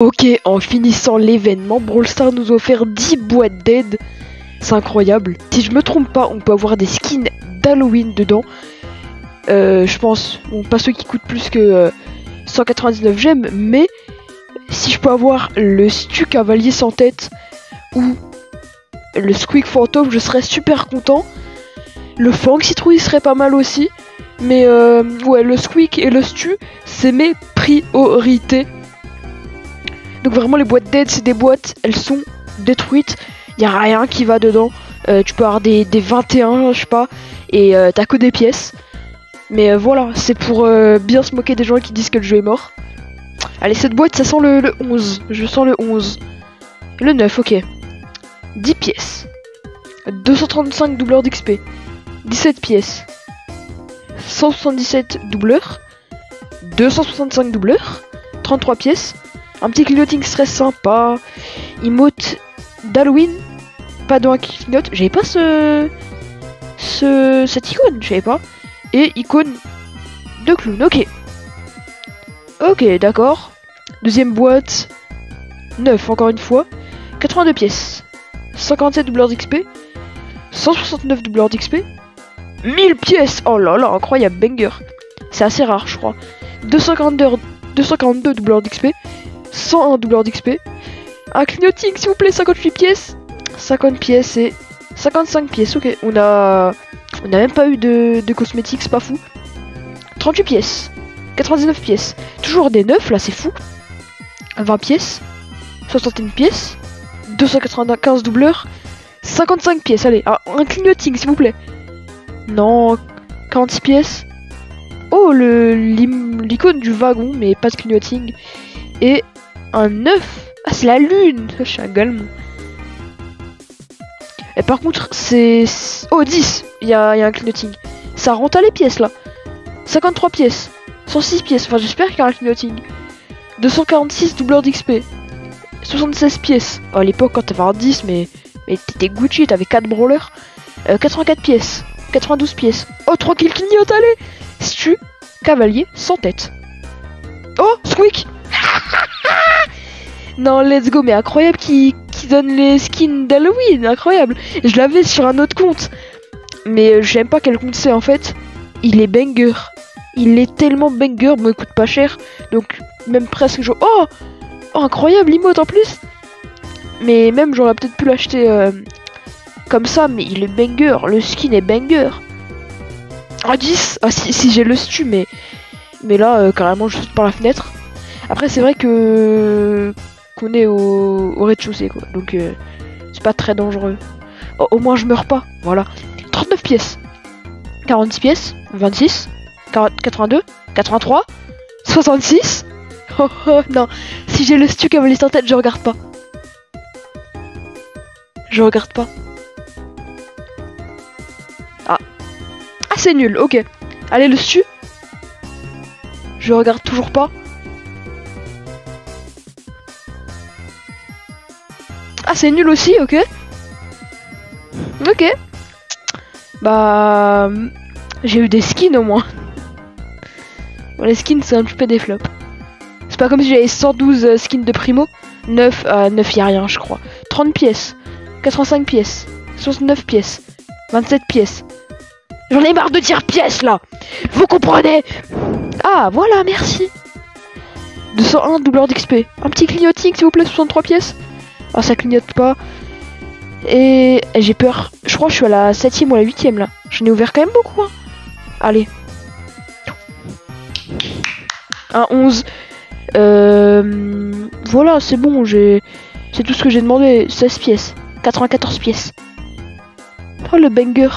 Ok, en finissant l'événement, Brawl Stars nous a offert 10 boîtes d'aide. C'est incroyable. Si je me trompe pas, on peut avoir des skins d'Halloween dedans. Euh, je pense, pas ceux qui coûtent plus que euh, 199 gemmes, mais si je peux avoir le Stu Cavalier sans tête ou le Squeak Phantom, je serais super content. Le Fang Citrouille serait pas mal aussi. Mais euh, ouais, le Squeak et le Stu, c'est mes priorités. Donc vraiment les boîtes d'aide, c'est des boîtes, elles sont détruites. Il a rien qui va dedans. Euh, tu peux avoir des, des 21, je sais pas, et euh, t'as que des pièces. Mais euh, voilà, c'est pour bien se moquer des gens qui disent que le jeu est mort. Allez, cette boîte, ça sent le, le 11. Je sens le 11. Le 9, ok. 10 pièces. 235 doubleurs d'XP. 17 pièces. 177 doubleurs. 265 doubleurs. 33 pièces. Un petit clignoting serait sympa. Emote d'Halloween. Pas de clignote. J'avais pas ce... ce... cette icône, je savais pas. Et icône de clown, ok. Ok, d'accord. Deuxième boîte. 9, encore une fois. 82 pièces. 57 doubleurs d'XP. 169 doubleurs d'XP. 1000 pièces Oh là là, incroyable, banger. C'est assez rare, je crois. 242, 242 doubleurs d'XP. 101 doubleurs d'XP. Un clignoting, s'il vous plaît, 58 pièces. 50 pièces et 55 pièces. Ok, on a... On n'a même pas eu de, cosmétiques, c'est pas fou. 38 pièces. 99 pièces. Toujours des 9, là, c'est fou. 20 pièces. 61 pièces. 295 doubleurs. 55 pièces, allez. Un, un clignoting, s'il vous plaît. Non, 46 pièces. Oh, l'icône du wagon, mais pas de clignoting. Et un 9. Ah, c'est la lune. Je suis un galmon. Et par contre, c'est... Oh, 10. Il y a, un clignoting. Ça rentre à les pièces, là. 53 pièces. 106 pièces. Enfin, j'espère qu'il y a un clignoting. 246 doubleurs d'XP. 76 pièces. Oh, à l'époque, quand t'avais un 10, mais... Mais t'étais Gucci, t'avais 4 brawlers. Euh, 84 pièces. 92 pièces. Oh, 3 kills clignotent, allez Stu, cavalier, sans tête. Oh, Squeak Non, let's go, mais incroyable qui donne les skins d'Halloween, incroyable. Je l'avais sur un autre compte, mais euh, j'aime pas quel compte c'est en fait. Il est banger. Il est tellement banger, il coûte pas cher, donc même presque je... Oh, oh incroyable, emote en plus. Mais même j'aurais peut-être pu l'acheter euh, comme ça, mais il est banger, le skin est banger. Ah 10 Ah si, si j'ai le stu, mais mais là euh, carrément je saute par la fenêtre. Après c'est vrai que qu'on est au, au rez-de-chaussée quoi, donc euh, c'est pas très dangereux. Oh, au moins je meurs pas, voilà. 39 pièces, 46 pièces, 26, 40 82, 83, 66. Oh non, si j'ai le stu cavalier en tête, je regarde pas. Je regarde pas. Ah. Ah c'est nul, ok. Allez le stu. Je regarde toujours pas. Ah c'est nul aussi, ok. Ok. Bah... J'ai eu des skins au moins. Bon, les skins c'est un petit peu des flops. C'est pas comme si j'avais 112 euh, skins de primo. 9, euh, 9 y a rien je crois. 30 pièces. 85 pièces. 69 pièces. 27 pièces. J'en ai marre de dire pièces là Vous comprenez? Ah voilà, merci 201 doubleur d'XP. Un petit clignoting s'il vous plaît, 63 pièces. Ah ça clignote pas. Et, j'ai peur. Je crois que je suis à la 7ème ou à la 8ème là. J'en ai ouvert quand même beaucoup. Hein. Allez. Un 11. Euh, voilà, c'est bon, j'ai... C'est tout ce que j'ai demandé. 16 pièces. 94 pièces. Oh le banger.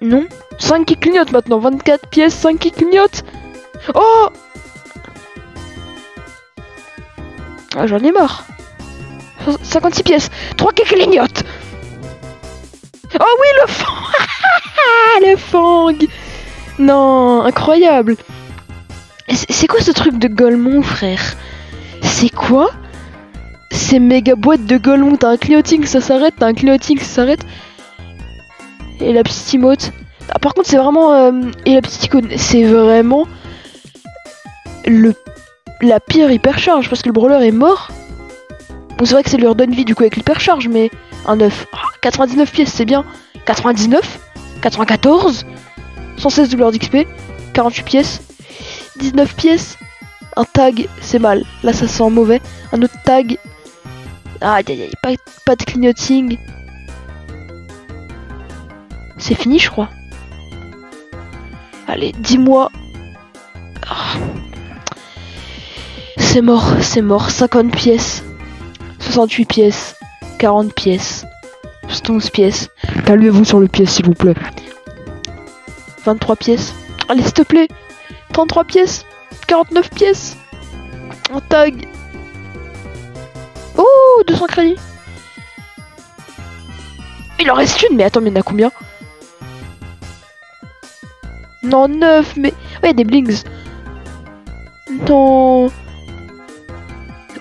Non. 5 qui clignotent maintenant. 24 pièces, 5 qui clignotent. Oh Ah j'en ai marre. 56 pièces. 3 qui clignotent. Oh oui le fang Le fang Non, incroyable. C'est quoi ce truc de Golemon, frère? C'est quoi? C'est méga boîte de Golemon. T'as un clignoting, ça s'arrête. T'as un clignoting, ça s'arrête. Et la petite emote. Ah, par contre, c'est vraiment. euh, et la petite icône, c'est vraiment. Le, la pire hypercharge parce que le brawler est mort. Bon, c'est vrai que ça lui redonne vie du coup avec l'hypercharge, mais un 9. Ah, 99 pièces, c'est bien. 99 94 116 de l'ordre d'XP. 48 pièces. 19 pièces. Un tag, c'est mal. Là, ça sent mauvais. Un autre tag. Ah, aïe, aïe, pas, pas de clignoting. C'est fini, je crois. Allez, dis-moi. Ah. C'est mort, c'est mort. 50 pièces. 68 pièces. 40 pièces. 11 pièces. Calmez-vous sur le pièce, s'il vous plaît. 23 pièces. Allez, s'il te plaît. 33 pièces. 49 pièces. Un tag. Oh, 200 crédits. Il en reste une, mais attends, mais il y en a combien? Non, 9, mais... Ouais, des blings. Non.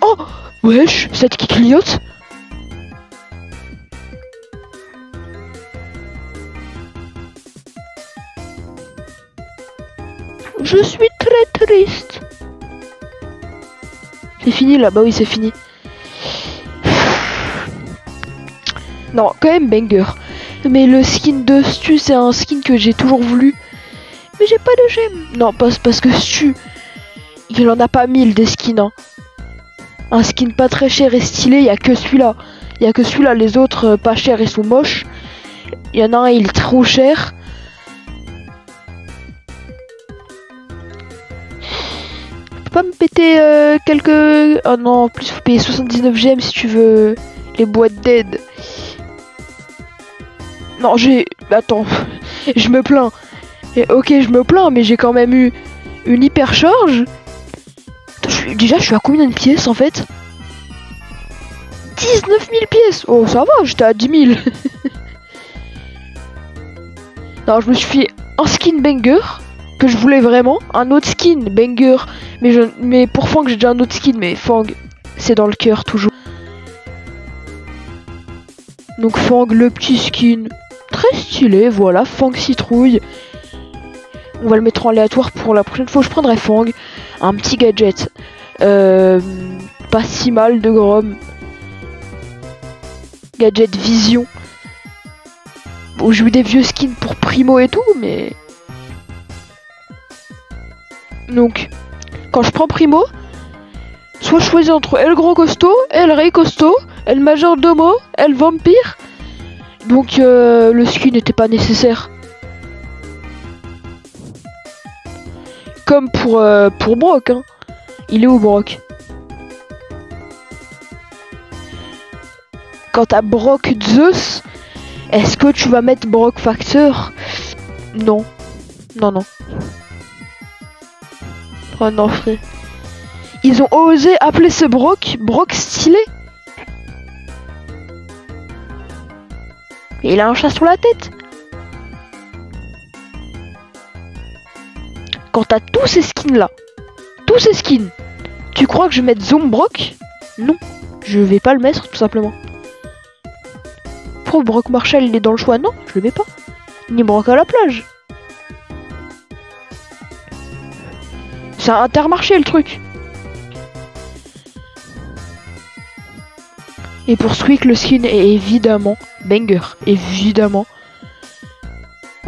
Oh Wesh, cette qui clignote Je suis très triste. C'est fini là, bah oui c'est fini. Non, quand même banger. Mais le skin de Stu, c'est un skin que j'ai toujours voulu. Mais j'ai pas de gemme. Non, pas parce que Stu, il en a pas mille des skins. Hein. Un skin pas très cher et stylé, il y a que celui-là. Il y a que celui-là, les autres euh, pas chers, ils sont moches. Il y en a un, il est trop cher. Pas me péter euh, quelques... Oh non, en plus faut payer 79 gemmes si tu veux les boîtes d'aide. Non, j'ai... Attends, je me plains. Ok, je me plains, mais j'ai quand même eu une hyper charge. Attends, Déjà, je suis à combien de pièces en fait 19 000 pièces Oh, ça va, j'étais à 10 000. non, je me suis fait un skin banger que je voulais vraiment, un autre skin banger, mais, je, mais pour Fang, j'ai déjà un autre skin, mais Fang, c'est dans le cœur toujours. Donc Fang, le petit skin, très stylé, voilà, Fang citrouille. On va le mettre en aléatoire pour la prochaine fois, je prendrai Fang. Un petit gadget. Euh, pas si mal de Grom. Gadget Vision. Bon, j'ai eu des vieux skins pour Primo et tout, mais... Donc, quand je prends Primo, soit je choisis entre El Gros Costaud, El Rey Costaud, El Major Domo, El Vampire. Donc, euh, le skin n'était pas nécessaire. Comme pour, euh, pour Brock, hein. Il est où Brock? Quand t'as Brock Zeus, est-ce que tu vas mettre Brock Facteur Non. Non, non. Oh non, frère. Ils ont osé appeler ce Brock Brock stylé. Il a un chat sur la tête. Quand t'as tous ces skins là, tous ces skins, tu crois que je vais mettre Zoom Brock Non, je vais pas le mettre tout simplement. Pourquoi Brock Marshall il est dans le choix? Non, je le mets pas. Ni Brock à la plage. C'est un intermarché le truc. Et pour Squeak, le skin est évidemment banger. Évidemment.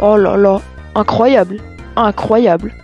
Oh là là. Incroyable. Incroyable.